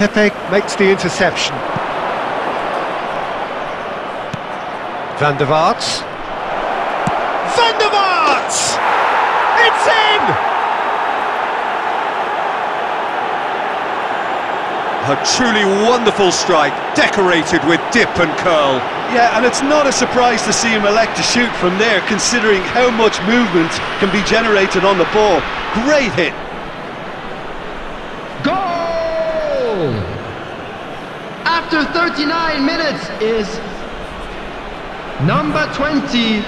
Pepe makes the interception. Van der Vaart. Van der Vaart! It's in! A truly wonderful strike, decorated with dip and curl. Yeah, and it's not a surprise to see him elect to shoot from there, considering how much movement can be generated on the ball. Great hit. After 39 minutes is number 20,